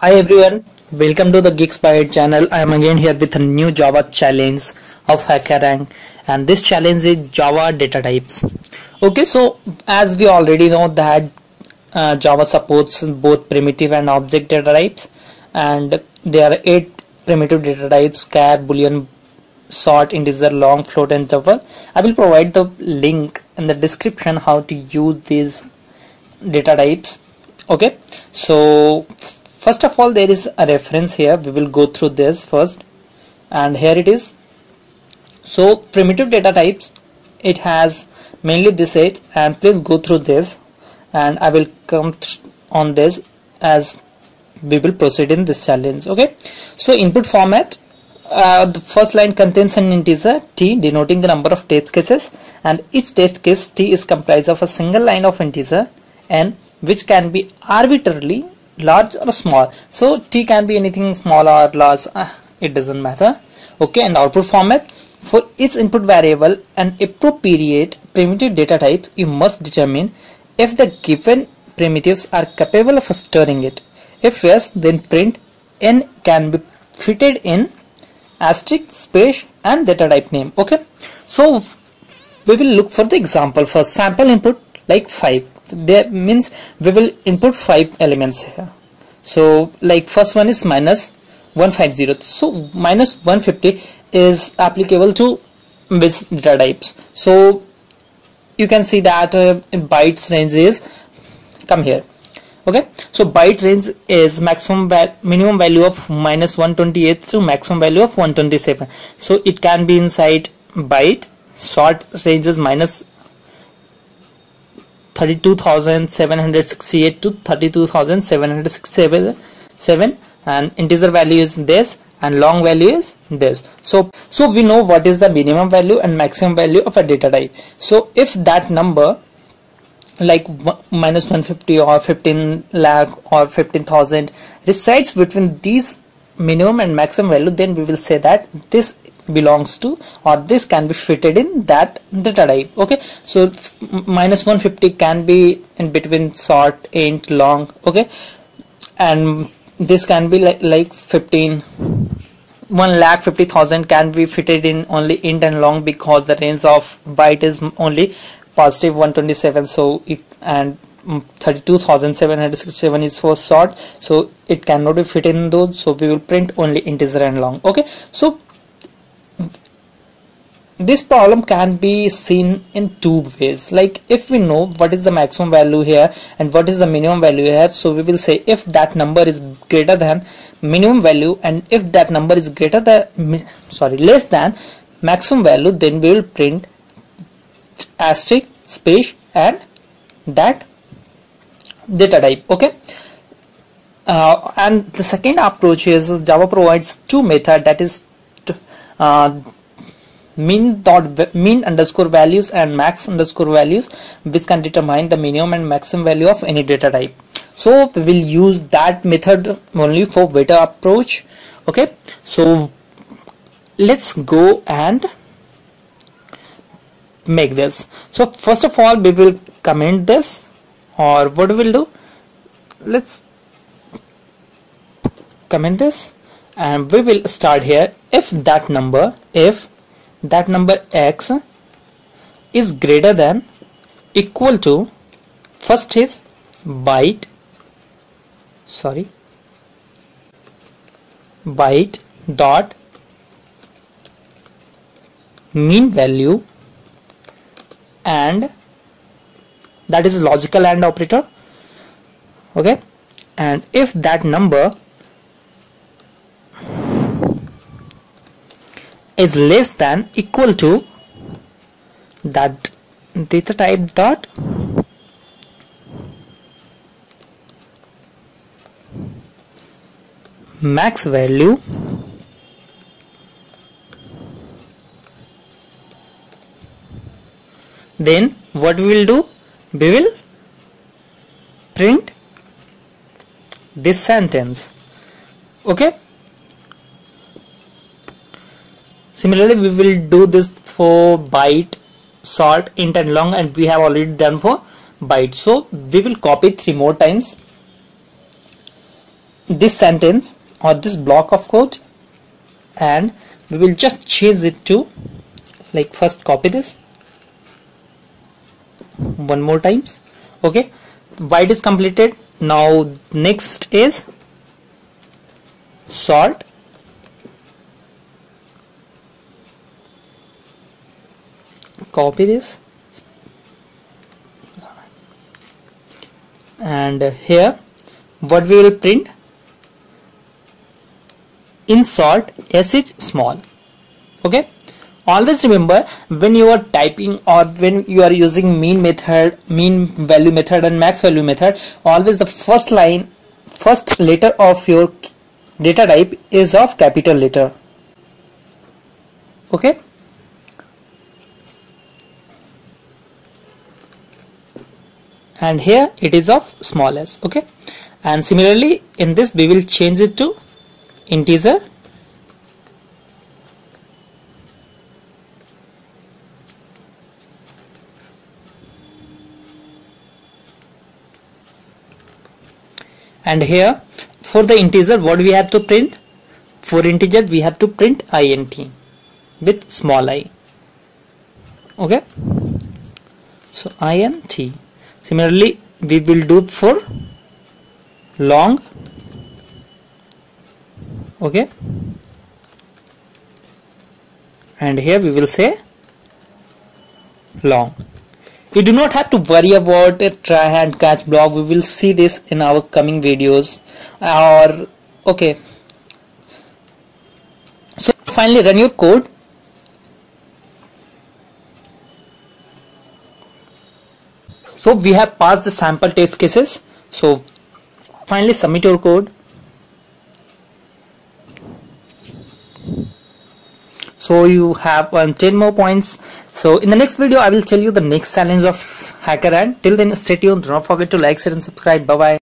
Hi everyone, welcome to the Geekspired channel. I am again here with a new Java challenge of HackerRank and this challenge is Java data types. Okay, so as we already know that uh, Java supports both primitive and object data types and there are eight primitive data types char, boolean, short, integer, long, float and double. I will provide the link in the description how to use these data types okay so first of all there is a reference here. We will go through this first. And here it is. So primitive data types it has mainly this eight. And please go through this. And I will come on this as we will proceed in this challenge. Okay? So input format. Uh, the first line contains an integer t denoting the number of test cases. And each test case t is comprised of a single line of integer. N which can be arbitrarily large or small. So t can be anything small or large uh, it doesn't matter. Okay and output format. For each input variable and appropriate primitive data types you must determine if the given primitives are capable of storing it. If yes then print n can be fitted in asterisk space and data type name. Okay so we will look for the example for sample input like 5 there means we will input five elements here so like first one is minus 150 so minus 150 is applicable to which data types. So you can see that uh, bytes range is come here. Okay? So byte range is maximum minimum value of minus 128 to maximum value of 127 so it can be inside byte. Short range is minus 32768 to 32767 and integer value is this and long value is this. So so we know what is the minimum value and maximum value of a data type. So if that number like minus 150 or 15 lakh or 15,000 resides between these minimum and maximum value then we will say that this belongs to or this can be fitted in that data type okay? So minus 150 can be in between short int long. Okay? And this can be like like 15 1 lakh 50,000 can be fitted in only int and long because the range of byte is only positive 127 so it, and 32,767 is for short. So it cannot be fit in those. So we will print only integer and long. Okay? So this problem can be seen in two ways. Like if we know what is the maximum value here and what is the minimum value here so we will say if that number is greater than minimum value and if that number is greater than sorry less than maximum value then we will print asterisk space and that data type okay? Uh, and the second approach is java provides two method that is uh, min dot min underscore values and max underscore values which can determine the minimum and maximum value of any data type. So we will use that method only for better approach. Okay? So let's go and make this. So first of all we will comment this or what we will do? Let's comment this and we will start here. If that number if that number x is greater than equal to first is byte sorry byte dot mean value and that is logical AND operator okay? And if that number is less than equal to that data type dot. Max value then what we will do? We will print this sentence. Okay similarly we will do this for byte short int and long and we have already done for byte. So we will copy three more times this sentence or this block of code and we will just change it to like first copy this one more times. Okay? Byte is completed. Now next is short copy this. And here what we will print? In short s is small. Okay? Always remember when you are typing or when you are using mean method mean value method and max value method always the first line first letter of your data type is of capital letter. Okay and here it is of small s okay? And similarly in this we will change it to integer. And here for the integer what we have to print? For integer we have to print int with small i okay? So int similarly we will do for long. Okay. And here we will say long. You do not have to worry about a try and catch block. We will see this in our coming videos. Or okay. So finally run your code so we have passed the sample test cases. So finally submit your code. So you have um, 10 more points. So in the next video i will tell you the next challenge of HackerRank till then stay tuned. Do not forget to like share and subscribe. Bye bye